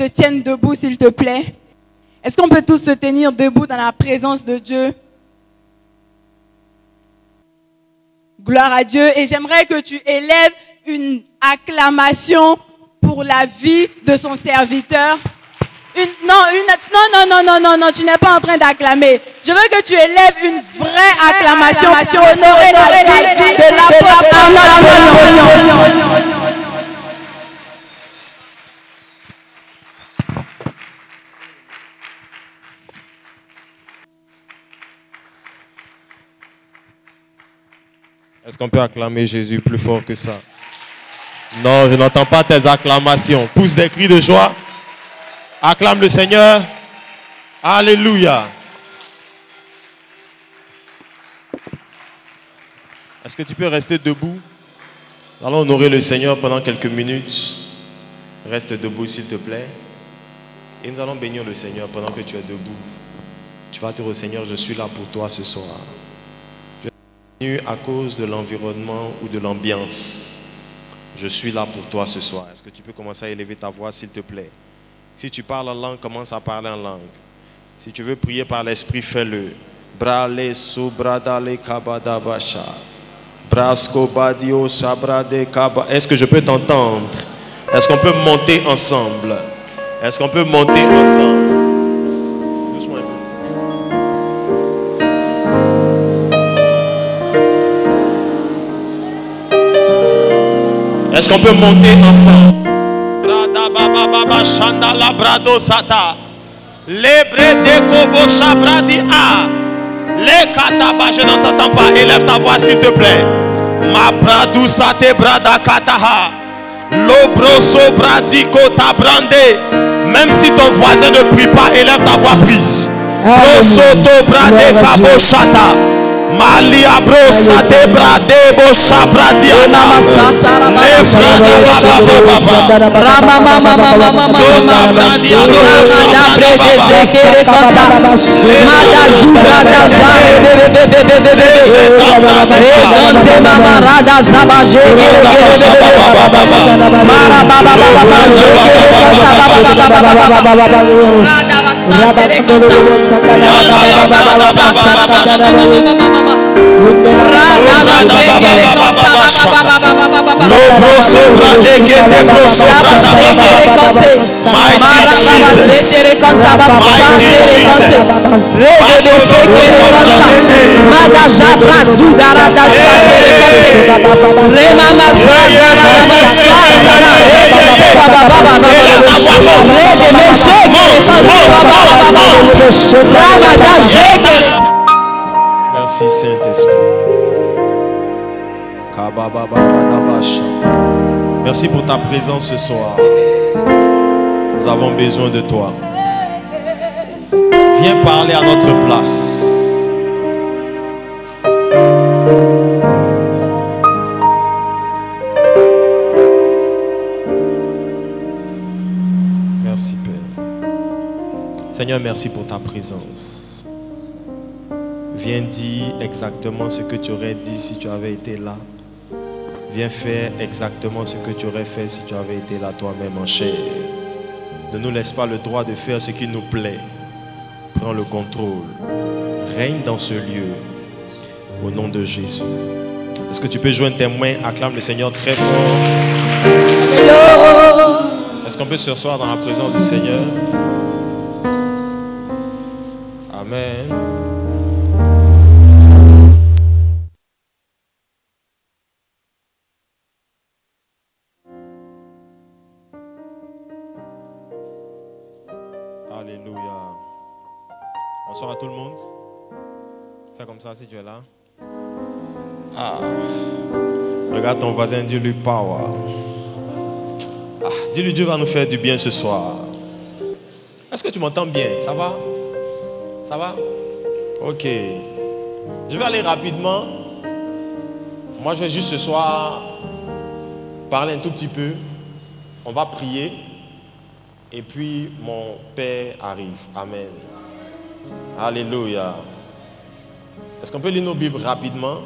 te tienne debout, s'il te plaît Est-ce qu'on peut tous se tenir debout dans la présence de Dieu? Gloire à Dieu. Et j'aimerais que tu élèves une acclamation pour la vie de son serviteur. Une, non, une, non, non, non, non, non, non, tu n'es pas en train d'acclamer. Je veux que tu élèves une vraie acclamation qu'on peut acclamer Jésus plus fort que ça Non, je n'entends pas tes acclamations. Pousse des cris de joie. Acclame le Seigneur. Alléluia. Est-ce que tu peux rester debout? Nous allons honorer le Seigneur pendant quelques minutes. Reste debout s'il te plaît. Et nous allons bénir le Seigneur pendant que tu es debout. Tu vas dire au Seigneur, je suis là pour toi ce soir à cause de l'environnement ou de l'ambiance. Je suis là pour toi ce soir. Est-ce que tu peux commencer à élever ta voix, s'il te plaît? Si tu parles en langue, commence à parler en langue. Si tu veux prier par l'esprit, fais-le. Brale sobradale kabadabasha. Brasco badio sabrade kaba. Est-ce que je peux t'entendre? Est-ce qu'on peut monter ensemble? Est-ce qu'on peut monter ensemble? Kobo shabradi a. Le kataba, je n'entends pas. Élève ta voix s'il te plaît. Ma bradu sate brada kataha. Lobroso bradi kota brande. Même si ton voisin ne prie pas, élève ta voix prise. Prosoto brade kabo shata. Malia brosa de brade bosha bradiana. Lebrada baba baba. Rama mama mama mama. Dona bradiano bosha brada baba. Mada zubra da jare bebe bebe bebe bebe. Redante mama rada zabaje. Mara baba baba baba. Rada Rama you. Merci Saint-Esprit. Merci pour ta présence ce soir. Nous avons besoin de toi. Viens parler à notre place. Merci Père. Seigneur, merci pour ta présence. Viens dire exactement ce que tu aurais dit si tu avais été là. Viens faire exactement ce que tu aurais fait si tu avais été là toi-même en chair. Ne nous laisse pas le droit de faire ce qui nous plaît. Prends le contrôle. Règne dans ce lieu. Au nom de Jésus. Est-ce que tu peux joindre tes mains Acclame le Seigneur très fort? Est-ce qu'on peut se s'asseoir dans la présence du Seigneur? Amen. Tout le monde. Fais comme ça si tu es là. Ah. Regarde ton voisin, dis-lui power. Ah. Dis-lui Dieu va nous faire du bien ce soir. Est-ce que tu m'entends bien? Ça va? Ça va? Ok. Je vais aller rapidement. Moi, je vais juste ce soir parler un tout petit peu. On va prier. Et puis, mon Père arrive. Amen. Alléluia. Est-ce qu'on peut lire nos Bibles rapidement?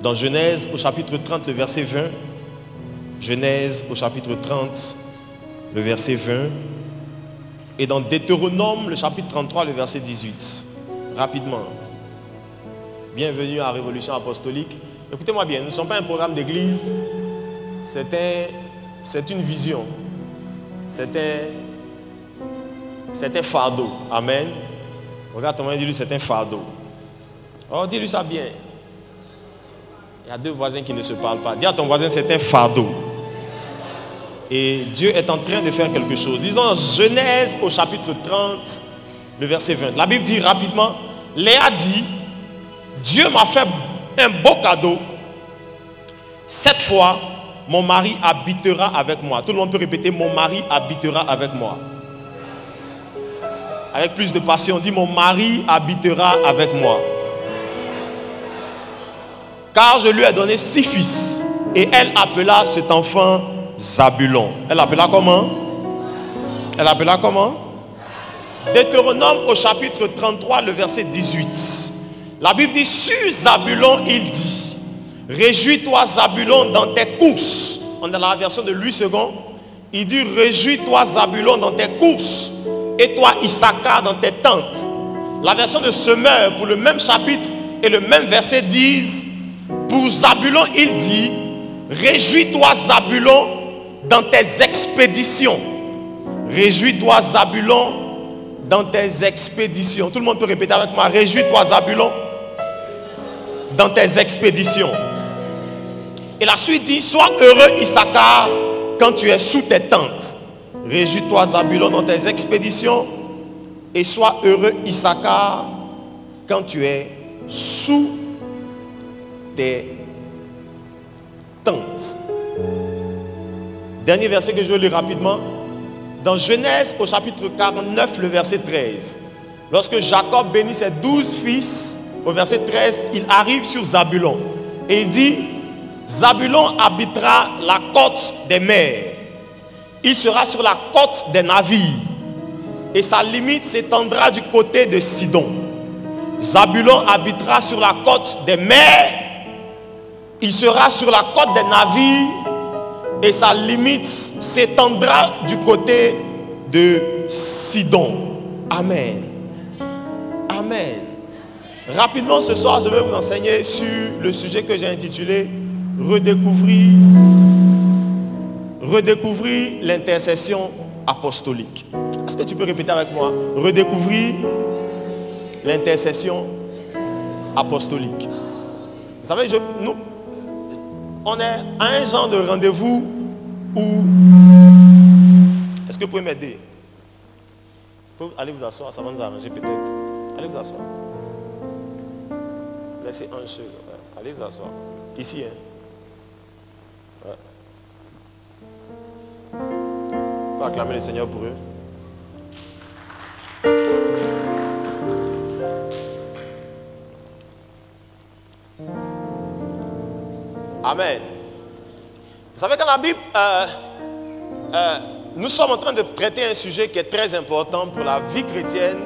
Dans Genèse, au chapitre 30, le verset 20, Genèse au chapitre 30, le verset 20, et dans Deutéronome, le chapitre 33, le verset 18. Rapidement. Bienvenue à Révolution Apostolique. Écoutez-moi bien, nous ne sommes pas un programme d'église, c'est une vision. C'était c'est un fardeau. Amen. Regarde ton dis-lui, c'est un fardeau. Oh, dis-lui ça bien. Il y a deux voisins qui ne se parlent pas. Dis à ton voisin, c'est un fardeau. Et Dieu est en train de faire quelque chose. Lisons dans Genèse au chapitre 30, le verset 20. La Bible dit rapidement, Léa dit, Dieu m'a fait un beau cadeau. Cette fois, mon mari habitera avec moi. Tout le monde peut répéter, mon mari habitera avec moi avec plus de passion, dit, mon mari habitera avec moi. Car je lui ai donné six fils. Et elle appela cet enfant Zabulon. Elle appela comment? Elle appela comment? Deutéronome au chapitre 33, le verset 18. La Bible dit, sur Zabulon, il dit, Réjouis-toi Zabulon dans tes courses. On est dans la version de Louis II. Il dit, Réjouis-toi Zabulon dans tes courses et toi Issachar dans tes tentes. La version de Semeur pour le même chapitre et le même verset disent, pour Zabulon il dit, réjouis-toi Zabulon dans tes expéditions. Réjouis-toi Zabulon dans tes expéditions. Tout le monde peut répéter avec moi, réjouis-toi Zabulon dans tes expéditions. Et la suite dit, sois heureux Issachar quand tu es sous tes tentes. Réjouis-toi, Zabulon, dans tes expéditions et sois heureux, Issachar, quand tu es sous tes tentes. Dernier verset que je lire rapidement. Dans Genèse au chapitre 49, le verset 13. Lorsque Jacob bénit ses douze fils, au verset 13, il arrive sur Zabulon. Et il dit, Zabulon habitera la côte des mers il sera sur la côte des navires et sa limite s'étendra du côté de Sidon. Zabulon habitera sur la côte des mers, il sera sur la côte des navires et sa limite s'étendra du côté de Sidon. Amen. Amen. Rapidement ce soir, je vais vous enseigner sur le sujet que j'ai intitulé Redécouvrir redécouvrir l'intercession apostolique. Est-ce que tu peux répéter avec moi? Redécouvrir l'intercession apostolique. Vous savez, je, nous, on est à un genre de rendez-vous où... Est-ce que vous pouvez m'aider? Allez vous asseoir, ça va nous arranger peut-être. Allez vous asseoir. Laissez un seul. Allez vous asseoir. Ici, hein. Acclamer le Seigneur pour eux. Amen. Vous savez qu'en la Bible, euh, euh, nous sommes en train de traiter un sujet qui est très important pour la vie chrétienne,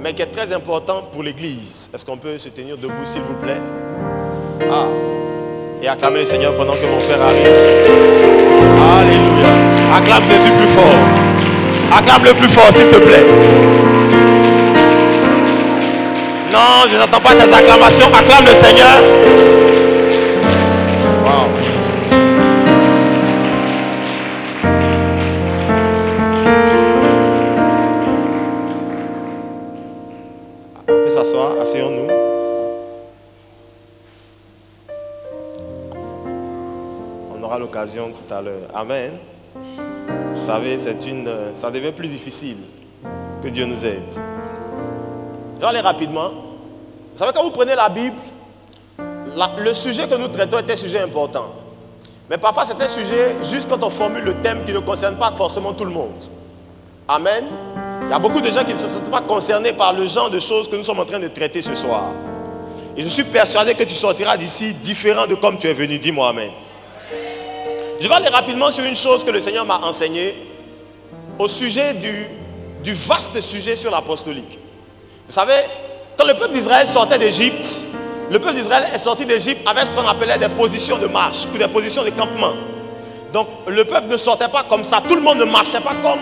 mais qui est très important pour l'Église. Est-ce qu'on peut se tenir debout, s'il vous plaît? Ah. Et acclamer le Seigneur pendant que mon Père arrive. Alléluia. Acclame Jésus plus fort. Acclame-le plus fort, s'il te plaît. Non, je n'entends pas tes acclamations. Acclame le Seigneur. On peut s'asseoir, asseyons-nous. On aura l'occasion tout à l'heure. Amen savez, c'est une, ça devient plus difficile. Que Dieu nous aide. Je vais aller rapidement. Vous savez, quand vous prenez la Bible, le sujet que nous traitons est un sujet important. Mais parfois, c'est un sujet juste quand on formule le thème qui ne concerne pas forcément tout le monde. Amen. Il y a beaucoup de gens qui ne se sentent pas concernés par le genre de choses que nous sommes en train de traiter ce soir. Et je suis persuadé que tu sortiras d'ici différent de comme tu es venu. Dis-moi Amen. Je vais aller rapidement sur une chose que le Seigneur m'a enseigné au sujet du, du vaste sujet sur l'apostolique. Vous savez, quand le peuple d'Israël sortait d'Égypte, le peuple d'Israël est sorti d'Égypte avec ce qu'on appelait des positions de marche ou des positions de campement. Donc le peuple ne sortait pas comme ça. Tout le monde ne marchait pas comme,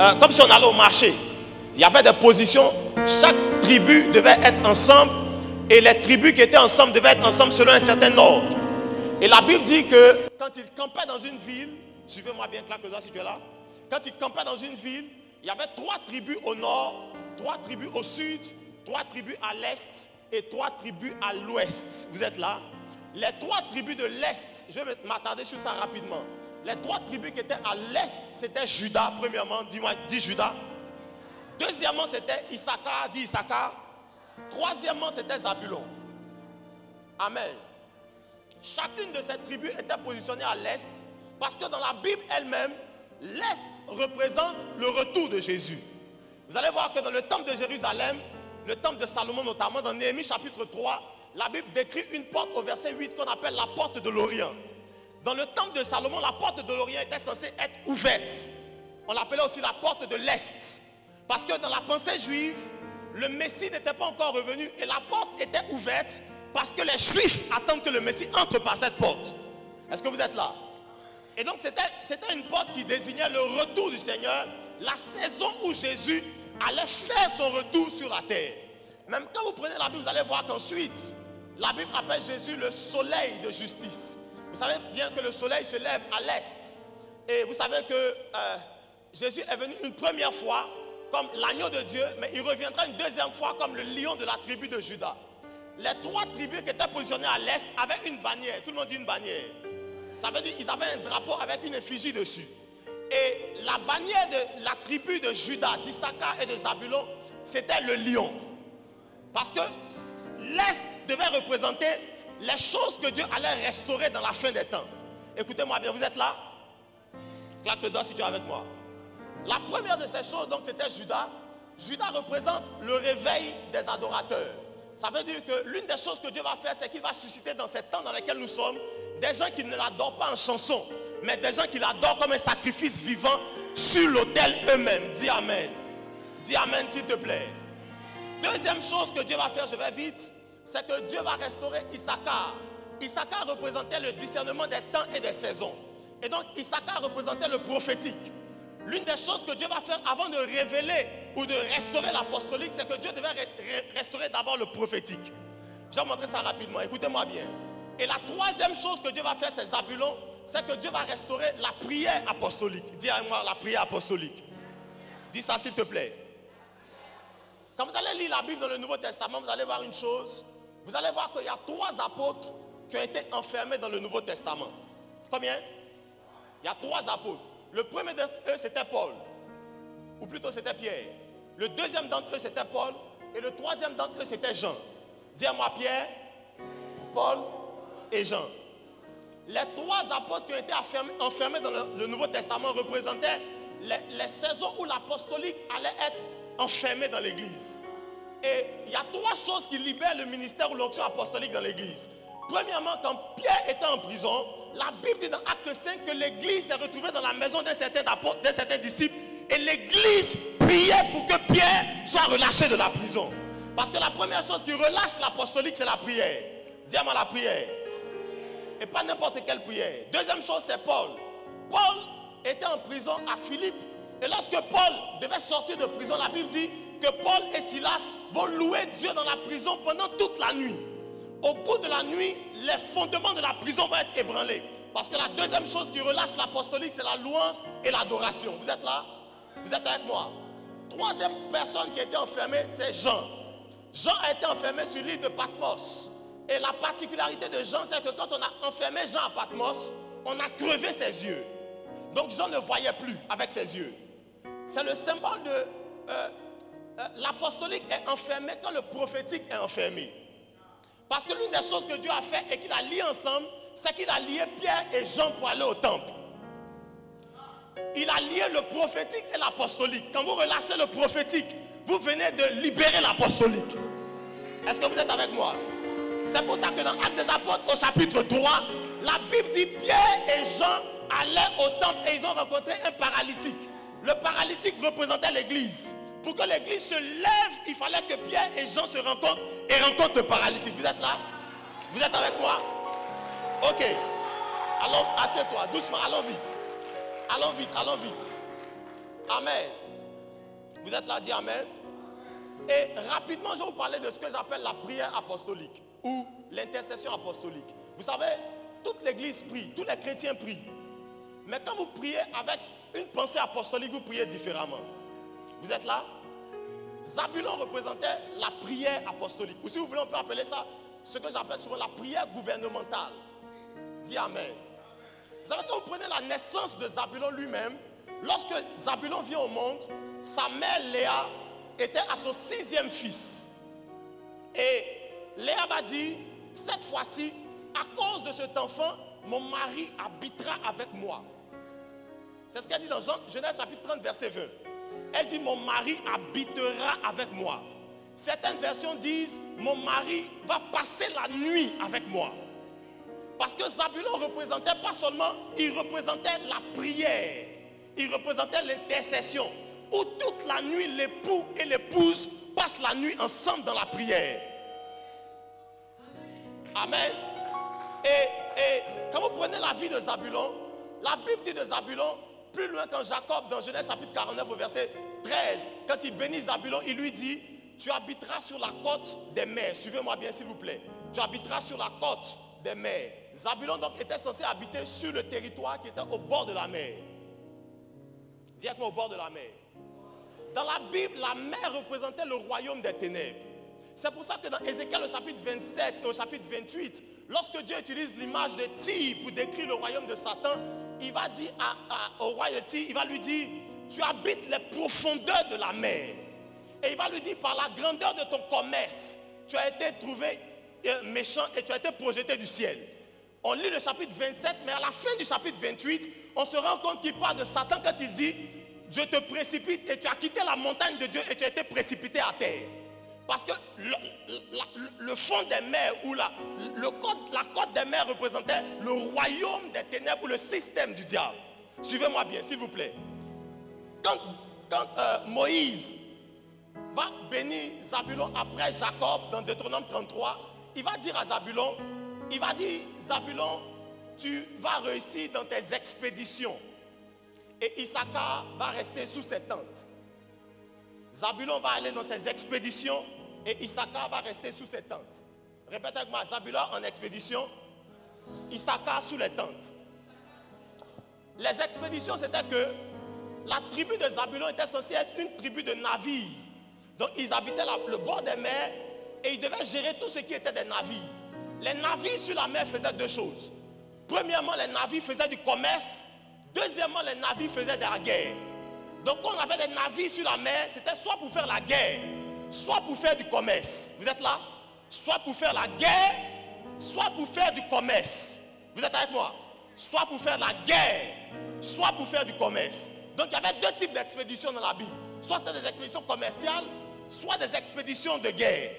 euh, comme si on allait au marché. Il y avait des positions. Chaque tribu devait être ensemble. Et les tribus qui étaient ensemble devaient être ensemble selon un certain ordre. Et la Bible dit que quand ils campaient dans une ville, suivez-moi bien, doigt si tu es là. Quand ils campaient dans une ville, il y avait trois tribus au nord, trois tribus au sud, trois tribus à l'est et trois tribus à l'ouest. Vous êtes là? Les trois tribus de l'est, je vais m'attarder sur ça rapidement. Les trois tribus qui étaient à l'est, c'était Judas, premièrement, dis-moi, dis Judas. Deuxièmement, c'était Issachar, dis Issachar. Troisièmement, c'était Zabulon. Amen. Chacune de ces tribus était positionnée à l'est parce que dans la Bible elle-même, l'est représente le retour de Jésus. Vous allez voir que dans le temple de Jérusalem, le temple de Salomon notamment, dans Néhémie chapitre 3, la Bible décrit une porte au verset 8 qu'on appelle la porte de l'Orient. Dans le temple de Salomon, la porte de l'Orient était censée être ouverte. On l'appelait aussi la porte de l'Est. Parce que dans la pensée juive, le Messie n'était pas encore revenu et la porte était ouverte parce que les Juifs attendent que le Messie entre par cette porte. Est-ce que vous êtes là? Et donc c'était une porte qui désignait le retour du Seigneur, la saison où Jésus allait faire son retour sur la terre. Même quand vous prenez la Bible, vous allez voir qu'ensuite, la Bible appelle Jésus le soleil de justice. Vous savez bien que le soleil se lève à l'est. Et vous savez que euh, Jésus est venu une première fois comme l'agneau de Dieu, mais il reviendra une deuxième fois comme le lion de la tribu de Judas. Les trois tribus qui étaient positionnées à l'est avaient une bannière. Tout le monde dit une bannière. Ça veut dire qu'ils avaient un drapeau avec une effigie dessus. Et la bannière de la tribu de Judas, d'Issachar et de Zabulon, c'était le lion. Parce que l'Est devait représenter les choses que Dieu allait restaurer dans la fin des temps. Écoutez-moi bien, vous êtes là? Claque le doigt si tu es avec moi. La première de ces choses, donc, c'était Judas. Judas représente le réveil des adorateurs. Ça veut dire que l'une des choses que Dieu va faire, c'est qu'il va susciter dans ces temps dans lesquels nous sommes des gens qui ne l'adorent pas en chanson, mais des gens qui l'adorent comme un sacrifice vivant sur l'autel eux-mêmes. Dis Amen. Dis Amen s'il te plaît. Deuxième chose que Dieu va faire, je vais vite, c'est que Dieu va restaurer Issachar. Issachar représentait le discernement des temps et des saisons. Et donc Issachar représentait le prophétique. L'une des choses que Dieu va faire avant de révéler ou de restaurer l'apostolique, c'est que Dieu devait restaurer d'abord le prophétique. Je vais montrer ça rapidement. Écoutez-moi bien. Et la troisième chose que Dieu va faire, c'est Zabulon, c'est que Dieu va restaurer la prière apostolique. Dis à moi la prière apostolique. Dis ça s'il te plaît. Quand vous allez lire la Bible dans le Nouveau Testament, vous allez voir une chose. Vous allez voir qu'il y a trois apôtres qui ont été enfermés dans le Nouveau Testament. Combien? Il y a trois apôtres. Le premier d'entre eux, c'était Paul. Ou plutôt, c'était Pierre. Le deuxième d'entre eux, c'était Paul. Et le troisième d'entre eux, c'était Jean. Dis à moi Pierre, Paul et Jean. Les trois apôtres qui ont été enfermés, dans le, Nouveau Testament représentaient les, les saisons où l'apostolique allait être enfermé dans l'église. Et il y a trois choses qui libèrent le ministère ou l'onction apostolique dans l'église. Premièrement, quand Pierre était en prison, la Bible dit dans Acte 5 que l'église s'est retrouvée dans la maison d'un certain, certain disciple et l'église priait pour que Pierre soit relâché de la prison. Parce que la première chose qui relâche l'apostolique, c'est la prière. Dis-moi la prière. Et pas n'importe quelle prière. Deuxième chose, c'est Paul. Paul était en prison à Philippe. Et lorsque Paul devait sortir de prison, la Bible dit que Paul et Silas vont louer Dieu dans la prison pendant toute la nuit. Au bout de la nuit, les fondements de la prison vont être ébranlés. Parce que la deuxième chose qui relâche l'apostolique, c'est la louange et l'adoration. Vous êtes là? Vous êtes avec moi? Troisième personne qui été enfermée, c'est Jean. Jean a été enfermé sur l'île de Patmos. Et la particularité de Jean, c'est que quand on a enfermé Jean à Patmos, on a crevé ses yeux. Donc Jean ne voyait plus avec ses yeux. C'est le symbole de euh, euh, l'apostolique est enfermé quand le prophétique est enfermé. Parce que l'une des choses que Dieu a fait et qu'il a lié ensemble, c'est qu'il a lié Pierre et Jean pour aller au temple. Il a lié le prophétique et l'apostolique. Quand vous relâchez le prophétique, vous venez de libérer l'apostolique. Est-ce que vous êtes avec moi? C'est pour ça que dans Actes des Apôtres, au chapitre 3, la Bible dit Pierre et Jean allaient au temple et ils ont rencontré un paralytique. Le paralytique représentait l'église. Pour que l'église se lève, il fallait que Pierre et Jean se rencontrent et rencontrent le paralytique. Vous êtes là? Vous êtes avec moi? Ok. Allons, assieds-toi, doucement, allons vite. Allons vite, allons vite. Amen. Vous êtes là, dis Amen. Et rapidement, je vais vous parler de ce que j'appelle la prière apostolique ou l'intercession apostolique. Vous savez, toute l'église prie, tous les chrétiens prient. Mais quand vous priez avec une pensée apostolique, vous priez différemment. Vous êtes là? Zabulon représentait la prière apostolique. Ou si vous voulez, on peut appeler ça ce que j'appelle souvent la prière gouvernementale. Dis Amen. Vous savez, quand vous prenez la naissance de Zabulon lui-même, lorsque Zabulon vient au monde, sa mère Léa était à son sixième fils. Et Léa va dire, cette fois-ci, à cause de cet enfant, mon mari habitera avec moi. C'est ce qu'elle dit dans Genèse chapitre 30, verset 20. Elle dit, mon mari habitera avec moi. Certaines versions disent, mon mari va passer la nuit avec moi. Parce que Zabulon représentait pas seulement, il représentait la prière, il représentait l'intercession, où toute la nuit l'époux et l'épouse passent la nuit ensemble dans la prière. Amen. Et, et quand vous prenez la vie de Zabulon, la Bible dit de Zabulon, plus loin quand Jacob, dans Genèse chapitre 49 au verset 13, quand il bénit Zabulon, il lui dit, tu habiteras sur la côte des mers. Suivez-moi bien s'il vous plaît. Tu habiteras sur la côte des mers. Zabulon donc était censé habiter sur le territoire qui était au bord de la mer. Dites-moi au bord de la mer. Dans la Bible, la mer représentait le royaume des ténèbres. C'est pour ça que dans Ézéchiel au chapitre 27 et au chapitre 28, lorsque Dieu utilise l'image de Tyr pour décrire le royaume de Satan, il va dire au roi il va lui dire, tu habites les profondeurs de la mer. Et il va lui dire, par la grandeur de ton commerce, tu as été trouvé euh, méchant et tu as été projeté du ciel. On lit le chapitre 27, mais à la fin du chapitre 28, on se rend compte qu'il parle de Satan quand il dit, je te précipite et tu as quitté la montagne de Dieu et tu as été précipité à terre. Parce que le, fond des mers ou la, le la côte des mers représentait le royaume des ténèbres ou le système du diable. Suivez-moi bien, s'il vous plaît. Quand, quand euh, Moïse va bénir Zabulon après Jacob dans Deutéronome 33, il va dire à Zabulon, il va dire, Zabulon, tu vas réussir dans tes expéditions. Et Issachar va rester sous ses tentes. Zabulon va aller dans ses expéditions et Issachar va rester sous ses tentes. Répète avec moi, Zabulon en expédition, Issachar sous les tentes. Les expéditions, c'était que la tribu de Zabulon était censée être une tribu de navires. Donc ils habitaient le bord des mers et ils devaient gérer tout ce qui était des navires. Les navires sur la mer faisaient deux choses. Premièrement, les navires faisaient du commerce. Deuxièmement, les navires faisaient de la guerre. Donc quand on avait des navires sur la mer, c'était soit pour faire la guerre, soit pour faire du commerce. Vous êtes là? Soit pour faire la guerre, soit pour faire du commerce. Vous êtes avec moi? Soit pour faire la guerre, soit pour faire du commerce. Donc il y avait deux types d'expéditions dans la Bible. Soit c'était des expéditions commerciales, soit des expéditions de guerre.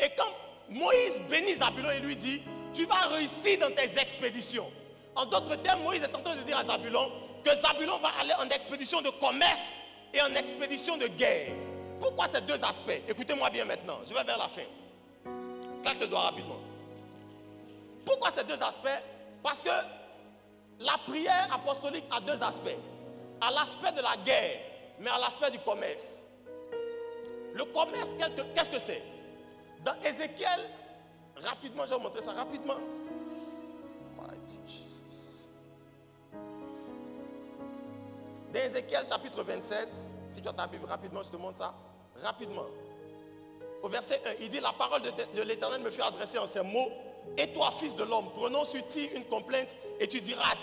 Et quand Moïse bénit Zabulon et lui dit, tu vas réussir dans tes expéditions. En d'autres termes, Moïse est en train de dire à Zabulon que Zabulon va aller en expédition de commerce et en expédition de guerre. Pourquoi ces deux aspects? Écoutez-moi bien maintenant, je vais vers la fin. Claque le doigt rapidement. Pourquoi ces deux aspects? Parce que la prière apostolique a deux aspects. À l'aspect de la guerre, mais à l'aspect du commerce. Le commerce, qu'est-ce que c'est? Dans Ézéchiel, rapidement, je vais vous montrer ça rapidement. Dans Ézéchiel chapitre 27, si tu as ta Bible rapidement, je te montre ça. Rapidement. Au verset 1, il dit La parole de l'Éternel me fait adresser en ces mots. Et toi, fils de l'homme, prononce sur une complainte et tu diras à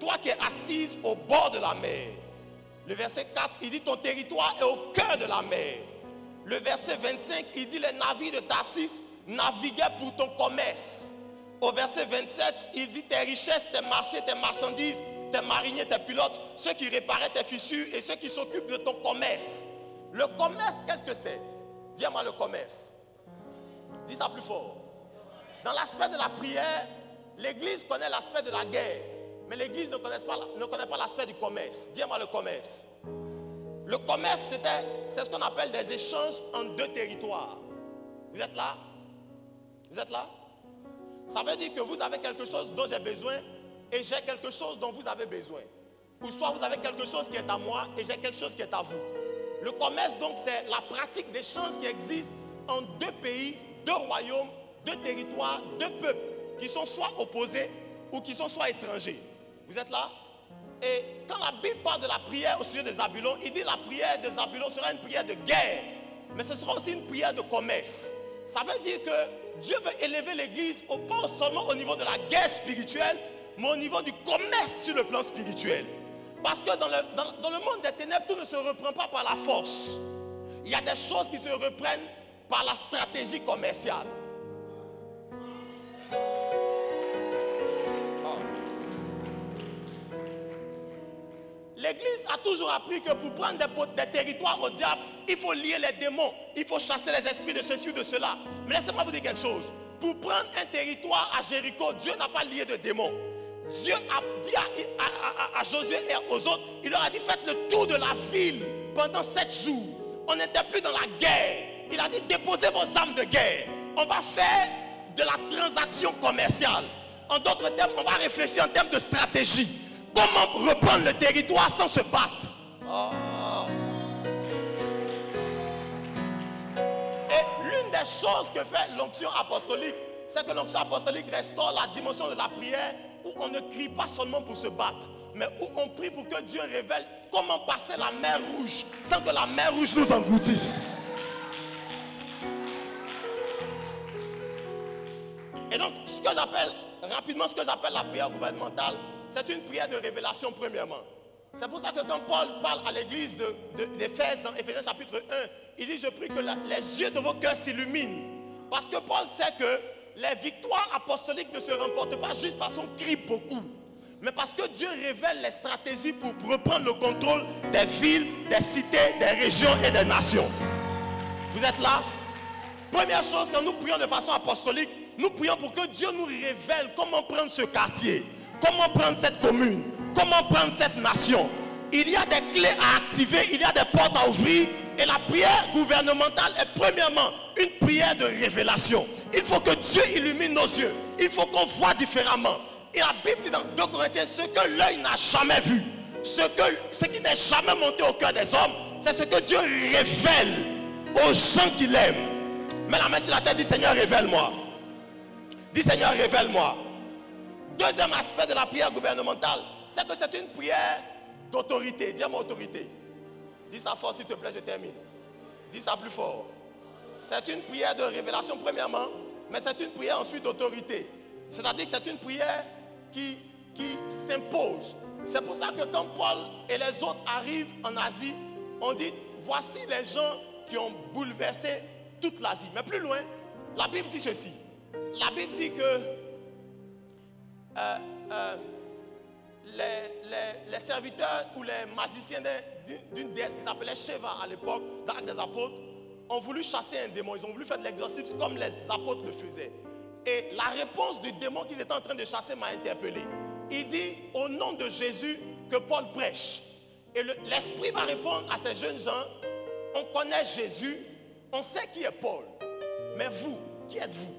toi qui es assise au bord de la mer? Le verset 4, il dit Ton territoire est au cœur de la mer. Le verset 25, il dit Les navires de Tarsis naviguaient pour ton commerce. Au verset 27, il dit Tes richesses, tes marchés, tes marchandises, tes mariniers, tes pilotes, ceux qui réparaient tes fissures et ceux qui s'occupent de ton commerce. Le commerce, qu'est-ce que c'est? Dis-moi le commerce. Dis ça plus fort. Dans l'aspect de la prière, l'Église connaît l'aspect de la guerre. Mais l'Église ne connaît pas, ne connaît pas l'aspect du commerce. Dis-moi le commerce. Le commerce, c'est ce qu'on appelle des échanges en deux territoires. Vous êtes là? Vous êtes là? Ça veut dire que vous avez quelque chose dont j'ai besoin et j'ai quelque chose dont vous avez besoin. Ou soit vous avez quelque chose qui est à moi et j'ai quelque chose qui est à vous. Le commerce, donc, c'est la pratique d'échange qui existe en deux pays, deux royaumes, deux territoires, deux peuples qui sont soit opposés ou qui sont soit étrangers. Vous êtes là? Et quand la Bible parle de la prière au sujet des Zabulons, il dit la prière des Zabulons sera une prière de guerre, mais ce sera aussi une prière de commerce. Ça veut dire que Dieu veut élever l'Église au pas seulement au niveau de la guerre spirituelle, mais au niveau du commerce sur le plan spirituel. Parce que dans le, monde des ténèbres, tout ne se reprend pas par la force. Il y a des choses qui se reprennent par la stratégie commerciale. L'Église a toujours appris que pour prendre des, territoires au diable, il faut lier les démons, il faut chasser les esprits de ceci ou de cela. Mais laissez-moi vous dire quelque chose. Pour prendre un territoire à Jéricho, Dieu n'a pas lié de démons. Dieu a dit à, Josué et aux autres, il leur a dit faites le tour de la ville pendant sept jours. On n'était plus dans la guerre. Il a dit déposez vos armes de guerre. On va faire de la transaction commerciale. En d'autres termes, on va réfléchir en termes de stratégie. Comment reprendre le territoire sans se battre? Oh. Et l'une des choses que fait l'onction apostolique, c'est que l'onction apostolique restaure la dimension de la prière où on ne crie pas seulement pour se battre, mais où on prie pour que Dieu révèle comment passer la mer rouge sans que la mer rouge nous engloutisse. Et donc, ce que j'appelle, rapidement, ce que j'appelle la prière gouvernementale, c'est une prière de révélation premièrement. C'est pour ça que quand Paul parle à l'église d'Éphèse, dans Éphésiens chapitre 1, il dit, je prie que les yeux de vos cœurs s'illuminent. Parce que Paul sait que les victoires apostoliques ne se remportent pas juste parce qu'on crie beaucoup, mais parce que Dieu révèle les stratégies pour reprendre le contrôle des villes, des cités, des régions et des nations. Vous êtes là? Première chose, quand nous prions de façon apostolique, nous prions pour que Dieu nous révèle comment prendre ce quartier, comment prendre cette commune, comment prendre cette nation. Il y a des clés à activer, il y a des portes à ouvrir. Et la prière gouvernementale est premièrement une prière de révélation. Il faut que Dieu illumine nos yeux. Il faut qu'on voit différemment. Et la Bible dit dans 2 Corinthiens, ce que l'œil n'a jamais vu, ce, que, ce qui n'est jamais monté au cœur des hommes, c'est ce que Dieu révèle aux gens qu'il aime. Mais la main sur la tête dit Seigneur, révèle-moi. Dis Seigneur, révèle-moi. Deuxième aspect de la prière gouvernementale, c'est que c'est une prière d'autorité. Dis-moi autorité. Dis ça fort s'il te plaît, je termine. Dis ça plus fort. C'est une prière de révélation premièrement, mais c'est une prière ensuite d'autorité. C'est-à-dire que c'est une prière qui, qui s'impose. C'est pour ça que quand Paul et les autres arrivent en Asie, on dit, voici les gens qui ont bouleversé toute l'Asie. Mais plus loin, la Bible dit ceci. La Bible dit que euh, euh, les, serviteurs ou les magiciens d'une déesse qui s'appelait Sheva à l'époque, dans des apôtres, ont voulu chasser un démon. Ils ont voulu faire de l'exorcisme comme les apôtres le faisaient. Et la réponse du démon qu'ils étaient en train de chasser m'a interpellé. Il dit au nom de Jésus que Paul prêche. Et l'Esprit va répondre à ces jeunes gens, on connaît Jésus, on sait qui est Paul. Mais vous, qui êtes-vous?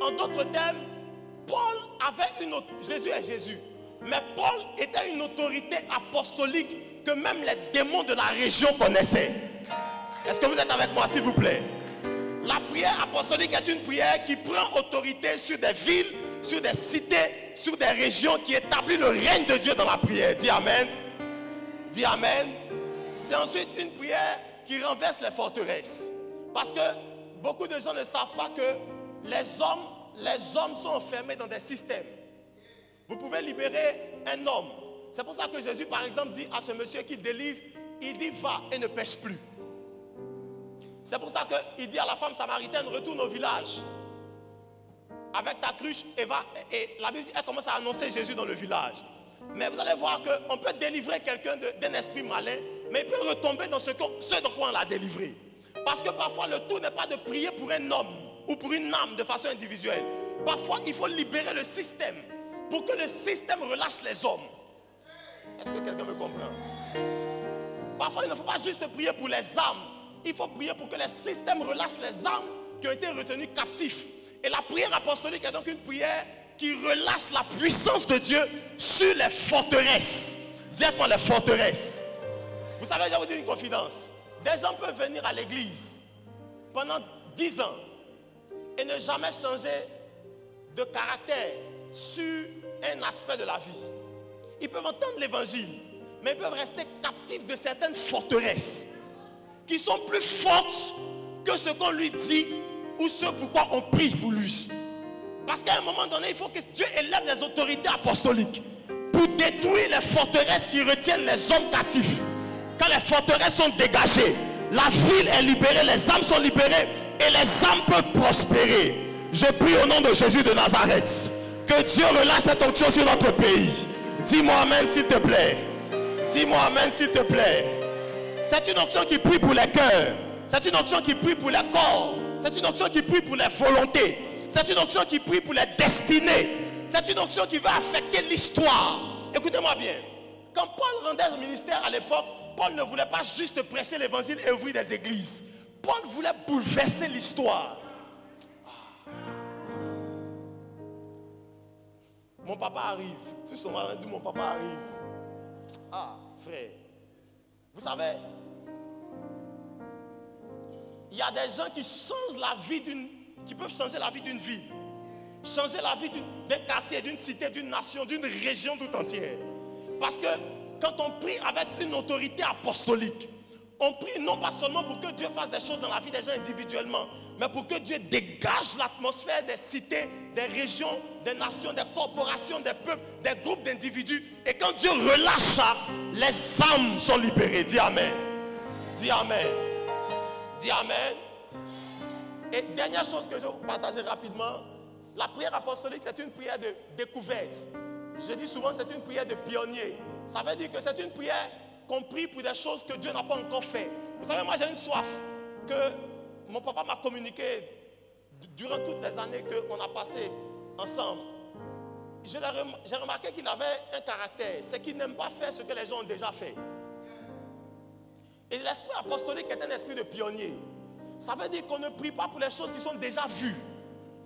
En d'autres termes, Paul avait une autre... Jésus est Jésus. Mais Paul était une autorité apostolique que même les démons de la région connaissaient. Est-ce que vous êtes avec moi, s'il vous plaît? La prière apostolique est une prière qui prend autorité sur des villes, sur des cités, sur des régions, qui établit le règne de Dieu dans la prière. Dis Amen. Dis Amen. C'est ensuite une prière qui renverse les forteresses. Parce que beaucoup de gens ne savent pas que les hommes les hommes sont enfermés dans des systèmes. Vous pouvez libérer un homme. C'est pour ça que Jésus, par exemple, dit à ce monsieur qui délivre, il dit va et ne pêche plus. C'est pour ça qu'il dit à la femme samaritaine, retourne au village avec ta cruche et va. Et la Bible dit, elle commence à annoncer Jésus dans le village. Mais vous allez voir qu'on peut délivrer quelqu'un d'un esprit malin, mais il peut retomber dans ce, ce dont on l'a délivré. Parce que parfois le tout n'est pas de prier pour un homme, ou pour une âme de façon individuelle. Parfois, il faut libérer le système pour que le système relâche les hommes. Est-ce que quelqu'un me comprend? Parfois, il ne faut pas juste prier pour les âmes. Il faut prier pour que le système relâche les âmes qui ont été retenues captifs. Et la prière apostolique est donc une prière qui relâche la puissance de Dieu sur les forteresses. Dites-moi les forteresses. Vous savez, je vais vous dire une confidence. Des gens peuvent venir à l'église pendant 10 ans et ne jamais changer de caractère sur un aspect de la vie. Ils peuvent entendre l'évangile, mais ils peuvent rester captifs de certaines forteresses qui sont plus fortes que ce qu'on lui dit ou ce pourquoi on prie pour lui. Parce qu'à un moment donné, il faut que Dieu élève les autorités apostoliques pour détruire les forteresses qui retiennent les hommes captifs. Quand les forteresses sont dégagées, la ville est libérée, les âmes sont libérées et les âmes peuvent prospérer. Je prie au nom de Jésus de Nazareth que Dieu relâche cette onction sur notre pays. Dis-moi Amen s'il te plaît. Dis-moi Amen s'il te plaît. C'est une onction qui prie pour les cœurs. C'est une onction qui prie pour les corps. C'est une onction qui prie pour les volontés. C'est une onction qui prie pour les destinées. C'est une onction qui va affecter l'histoire. Écoutez-moi bien. Quand Paul rendait le ministère à l'époque, Paul ne voulait pas juste prêcher l'évangile et ouvrir des églises. Paul voulait bouleverser l'histoire. Mon papa arrive. Tout son dit mon papa arrive. Ah, frère. Vous savez, il y a des gens qui changent la vie d'une, qui peuvent changer la vie d'une ville, changer la vie d'un quartier, d'une cité, d'une nation, d'une région tout entière. Parce que quand on prie avec une autorité apostolique, on prie non pas seulement pour que Dieu fasse des choses dans la vie des gens individuellement, mais pour que Dieu dégage l'atmosphère des cités, des régions, des nations, des corporations, des peuples, des groupes d'individus. Et quand Dieu relâche ça, les âmes sont libérées. Dis Amen. Dis Amen. Dis Amen. Et dernière chose que je vais vous partager rapidement, la prière apostolique, c'est une prière de découverte. Je dis souvent, c'est une prière de pionnier. Ça veut dire que c'est une prière qu'on prie pour des choses que Dieu n'a pas encore fait. Vous savez, moi j'ai une soif que mon papa m'a communiqué durant toutes les années qu'on a passées ensemble. J'ai remarqué qu'il avait un caractère, c'est qu'il n'aime pas faire ce que les gens ont déjà fait. Et l'esprit apostolique est un esprit de pionnier. Ça veut dire qu'on ne prie pas pour les choses qui sont déjà vues.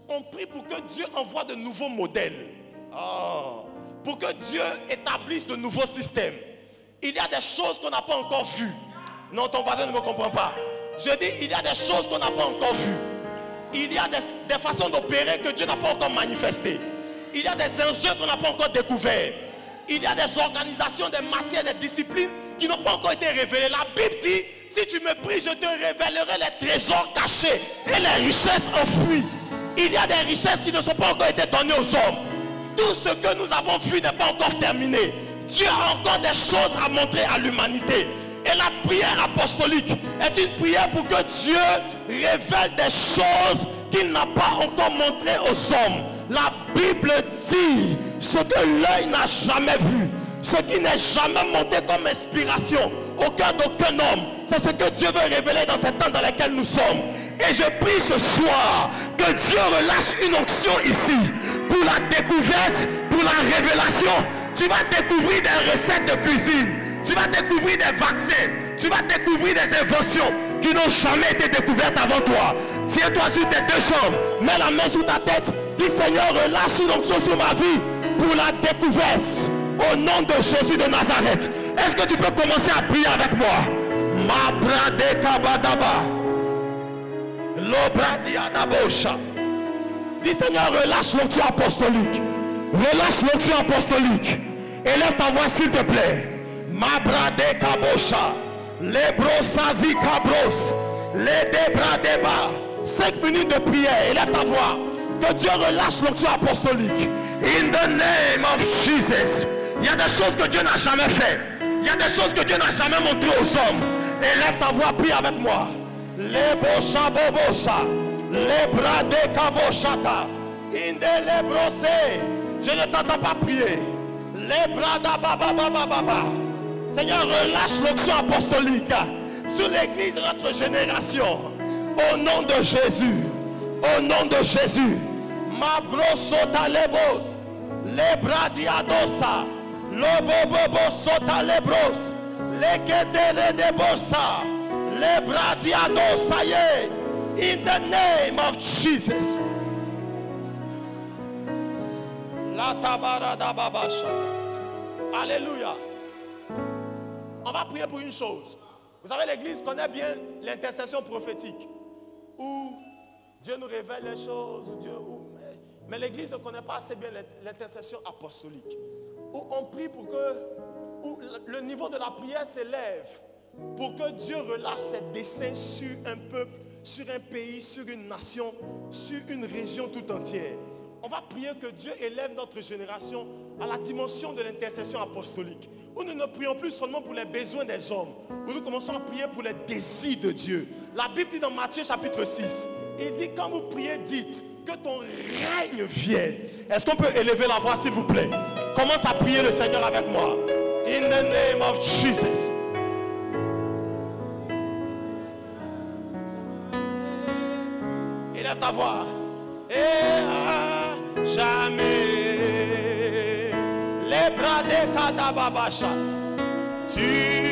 On prie pour que Dieu envoie de nouveaux modèles. Oh. Pour que Dieu établisse de nouveaux systèmes. Il y a des choses qu'on n'a pas encore vues. Non, ton voisin ne me comprend pas. Je dis, il y a des choses qu'on n'a pas encore vues. Il y a des, façons d'opérer que Dieu n'a pas encore manifestées. Il y a des enjeux qu'on n'a pas encore découverts. Il y a des organisations, des matières, des disciplines qui n'ont pas encore été révélées. La Bible dit, si tu me pries, je te révélerai les trésors cachés et les richesses enfouies. Il y a des richesses qui ne sont pas encore été données aux hommes. Tout ce que nous avons vu n'est pas encore terminé. Dieu a encore des choses à montrer à l'humanité. Et la prière apostolique est une prière pour que Dieu révèle des choses qu'il n'a pas encore montrées aux hommes. La Bible dit ce que l'œil n'a jamais vu, ce qui n'est jamais monté comme inspiration au cœur d'aucun homme. C'est ce que Dieu veut révéler dans ces temps dans lesquels nous sommes. Et je prie ce soir que Dieu relâche une onction ici pour la découverte, pour la révélation tu vas découvrir des recettes de cuisine. Tu vas découvrir des vaccins. Tu vas découvrir des inventions qui n'ont jamais été découvertes avant toi. Tiens-toi sur tes deux jambes. Mets la main sur ta tête. Dis Seigneur, relâche une sur ma vie pour la découverte. Au nom de Jésus de Nazareth. Est-ce que tu peux commencer à prier avec moi? Ma brade kabadaba. Dis Seigneur, relâche l'onction apostolique. Relâche l'onction apostolique. Élève ta voix s'il te plaît. Mabrade kabosha. Les brosazi kabros. Les debradeba. Cinq minutes de prière. Élève ta voix. Que Dieu relâche l'onction apostolique. In the name of Jesus. Il y a des choses que Dieu n'a jamais fait. Il y a des choses que Dieu n'a jamais montrées aux hommes. Élève ta voix, prie avec moi. Les bosha bobosa. Les brade kaboshata. In the lebrose. Je ne t'entends pas prier. Les bras baba Seigneur, relâche l'onction apostolique sur l'église de notre génération. Au nom de Jésus. Au nom de Jésus. Ma brosota lebos. Les bras diadosa. Lobobobo sota lebros. Les kedele de bossa. Les bras diadosa In the name of Jesus. Alléluia. On va prier pour une chose. Vous savez, l'Église connaît bien l'intercession prophétique. Où Dieu nous révèle les choses. Dieu, mais, l'Église ne connaît pas assez bien l'intercession apostolique. Où on prie pour que le niveau de la prière s'élève. Pour que Dieu relâche ses desseins sur un peuple, sur un pays, sur une nation, sur une région tout entière. On va prier que Dieu élève notre génération à la dimension de l'intercession apostolique. Où nous ne prions plus seulement pour les besoins des hommes. Où nous commençons à prier pour les désirs de Dieu. La Bible dit dans Matthieu chapitre 6, il dit quand vous priez, dites que ton règne vienne. Est-ce qu'on peut élever la voix s'il vous plaît? Commence à prier le Seigneur avec moi. In the name of Jesus. Élève ta voix. Et à jamais les bras des Kadababasha. Tu